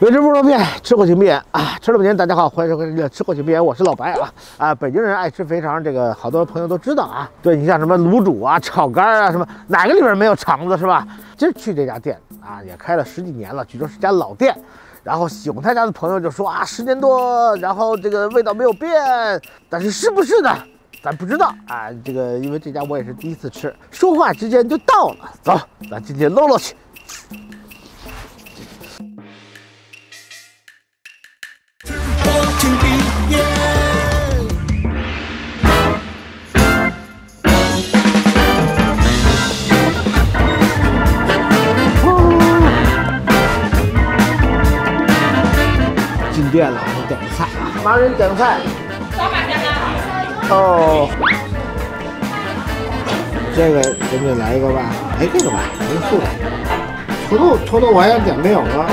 别吃不说面，吃过请闭眼啊！吃了半天，大家好，欢迎收看吃过请闭眼，我是老白啊啊！北京人爱吃肥肠，这个好多朋友都知道啊。对你像什么卤煮啊、炒肝啊，什么哪个里边没有肠子是吧？今儿去这家店啊，也开了十几年了，据说是家老店。然后喜欢他家的朋友就说啊，十年多，然后这个味道没有变，但是是不是呢？咱不知道啊。这个因为这家我也是第一次吃，说话之间就到了。走，咱进去搂搂去。店了，我们点个菜啊，马上点个菜。哦，这个给你来一个吧。哎，这个吧，没素的。土豆，土豆我还想点没有了。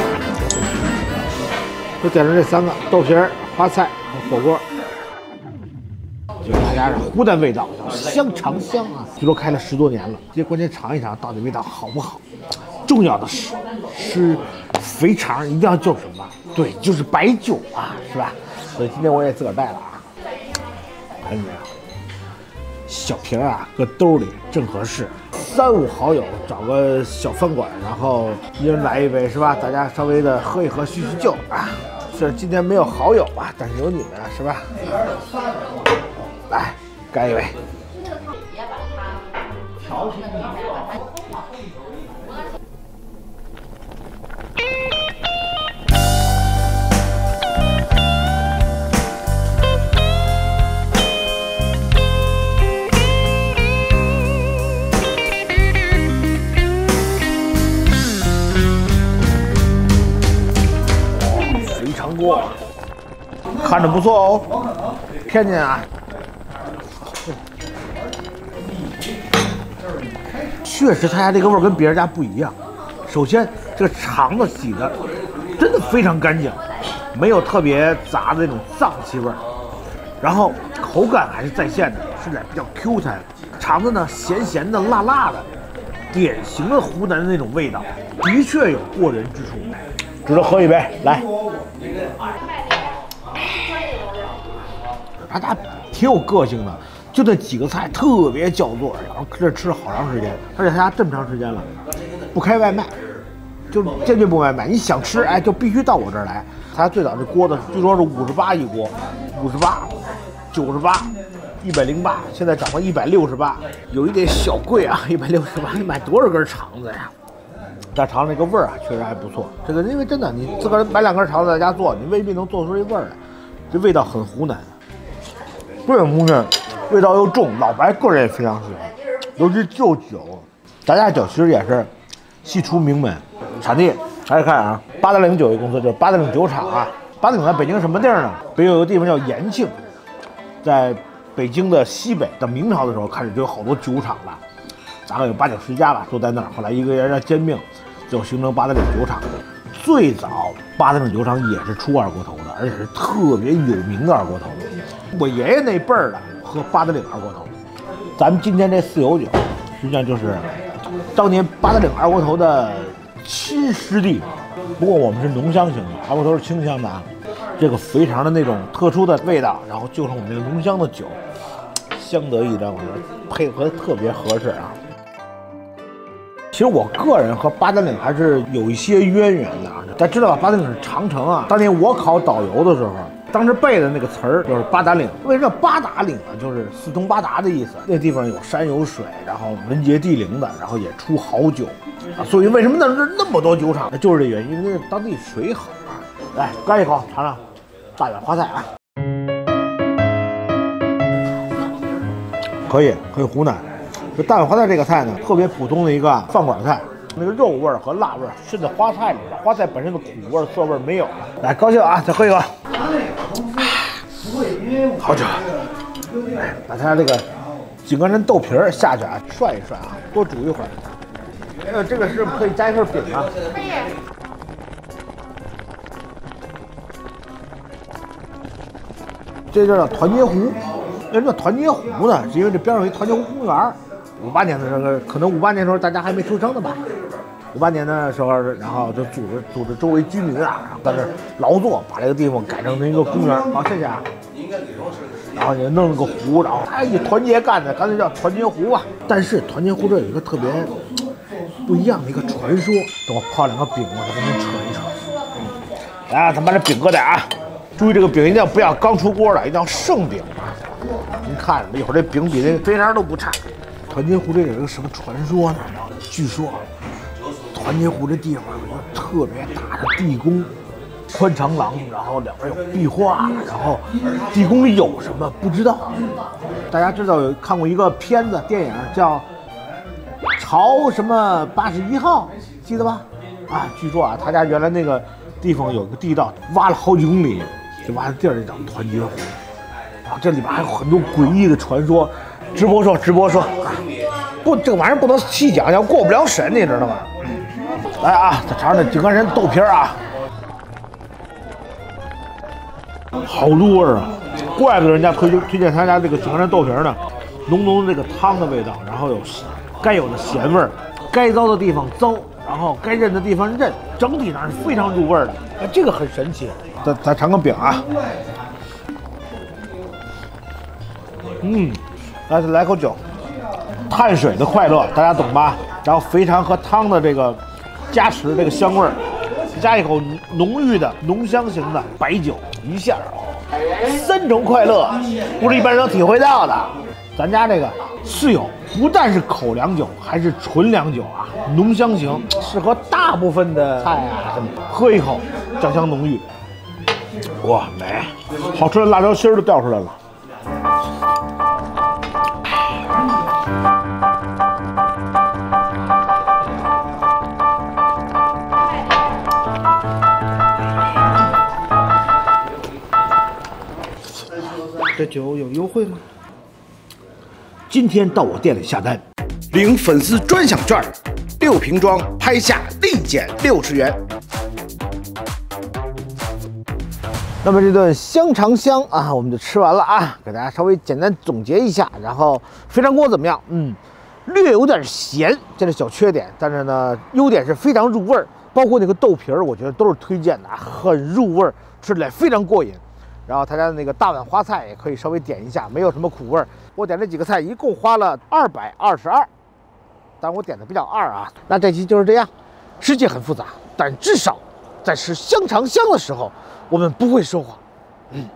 就点了这三个：豆皮儿、花菜和火锅。就大家是湖南味道，香肠香啊！据说开了十多年了，这关键尝一尝到底味道好不好。重要的是，吃肥肠一定要就什么？对，就是白酒啊，是吧？所以今天我也自个儿带了啊。看见没有？小瓶啊，搁兜里正合适。三五好友找个小饭馆，然后一人来一杯，是吧？大家稍微的喝一喝，叙叙旧啊。虽然今天没有好友啊，但是有你们啊，是吧？来，干一杯。肥肠哇，看着不错哦。天津啊，确实他家这个味儿跟别人家不一样。首先，这个肠子洗的真的非常干净，没有特别杂的那种脏气味儿。然后口感还是在线的，吃起来比较 Q 弹。肠子呢，咸咸的、辣辣的，典型的湖南的那种味道，的确有过人之处，值得喝一杯。来，他家挺有个性的，就那几个菜特别叫座，然后这吃了好长时间，而且他家这么长时间了，不开外卖，就坚决不外卖。你想吃，哎，就必须到我这儿来。他家最早这锅子据说是五十八一锅，五十八、九十八、一百零八，现在涨到一百六十八，有一点小贵啊，一百六十八，你买多少根肠子呀？但尝这个味儿啊，确实还不错。这个因为真的，你自个儿买两根肠子在家做，你未必能做出这味儿来。这味道很湖南，不是湖南，味道又重。老白个人也非常喜欢，尤其就酒，咱家酒其实也是系出名门，产地大家看啊，八达岭酒业公司就是八达岭酒厂啊。八达岭在北京什么地儿呢？北京有个地方叫延庆，在北京的西北，到明朝的时候开始就有好多酒厂了，大概有八九十家吧，都在那儿。后来一个人家兼并，最后形成八达岭酒厂。最早八达岭酒厂也是出二锅头的，而且是特别有名的二锅头。我爷爷那辈儿的喝八达岭二锅头，咱们今天这四友酒，实际上就是当年八达岭二锅头的亲师弟。不过我们是浓香型的，二锅头是清香的啊。这个肥肠的那种特殊的味道，然后就上我们这个浓香的酒，相得益彰，我觉得配合得特别合适啊。其实我个人和八达岭还是有一些渊源的啊。大家知道吧？八达岭是长城啊。当年我考导游的时候，当时背的那个词儿就是八达岭。为什么八达岭呢？就是四通八达的意思。那地方有山有水，然后人杰地灵的，然后也出好酒啊。所以为什么那那那么多酒厂？就是这原因，因为当地水好啊。来，干一口，尝尝大碗花菜啊。可以，可以湖南。这大碗花菜这个菜呢，特别普通的一个饭馆菜，那个肉味儿和辣味儿渗在花菜里了，花菜本身的苦味儿、涩味儿没有了。来，高兴啊，再喝一个。好酒。来，把它这个井冈山豆皮儿下去啊，涮一涮啊，多煮一会儿。呃，这个是可以加一份饼啊。可以。这就叫团结湖。为什么叫团结湖呢？是因为这边上有一团结湖公园。五八年的时候，可能五八年的时候大家还没出生呢吧？五八年的时候，然后就组织组织周围居民啊，在这儿劳作，把这个地方改成一个公园。好，谢谢啊。然后也弄了个湖，然后哎，一团结干的，干脆叫团结湖吧。但是团结湖这有一个特别不一样的一个传说，等我泡两个饼，我再给您扯一扯。来啊，咱把这饼搁点啊，注意这个饼一定要不要刚出锅的，一定要剩饼啊。您看，一会儿这饼比那个肥肠都不差。团结湖这有一个什么传说呢？据说团结湖这地方有一个特别大的地宫，宽长廊，然后两边有壁画，然后地宫里有什么不知道。大家知道有看过一个片子电影叫《朝什么八十一号》，记得吧？啊，据说啊，他家原来那个地方有个地道，挖了好几公里，就挖的地儿就叫团结湖。然后，这里边还有很多诡异的传说。直播说，直播说，啊不，这个玩意儿不能细讲，要过不了审，你知道吗？来啊，再尝尝这井冈山豆皮儿啊，好入味儿啊！怪不得人家推推荐他家这个井冈山豆皮儿呢，浓浓的这个汤的味道，然后有该有的咸味儿，该糟的地方糟，然后该韧的地方韧，整体上是非常入味儿的。哎，这个很神奇。咱咱尝个饼啊，嗯，来来口酒，碳水的快乐，大家懂吧？然后肥肠和汤的这个加持，这个香味儿，加一口浓郁的浓香型的白酒，一下三种快乐，不是一般人能体会到的。咱家这个是有，不但是口粮酒，还是纯粮酒啊，浓香型，适合大部分的菜啊什么。喝一口，酱香浓郁，哇，美，好吃的辣椒芯儿都掉出来了。这酒有优惠吗？今天到我店里下单，领粉丝专享券，六瓶装拍下立减六十元。那么这顿香肠香啊，我们就吃完了啊，给大家稍微简单总结一下。然后肥肠锅怎么样？嗯，略有点咸，这是小缺点，但是呢，优点是非常入味儿，包括那个豆皮儿，我觉得都是推荐的，啊，很入味儿，吃起来非常过瘾。然后他家的那个大碗花菜也可以稍微点一下，没有什么苦味儿。我点这几个菜一共花了二百二十二，但我点的比较二啊。那这期就是这样，世界很复杂，但至少在吃香肠香的时候，我们不会说谎。嗯。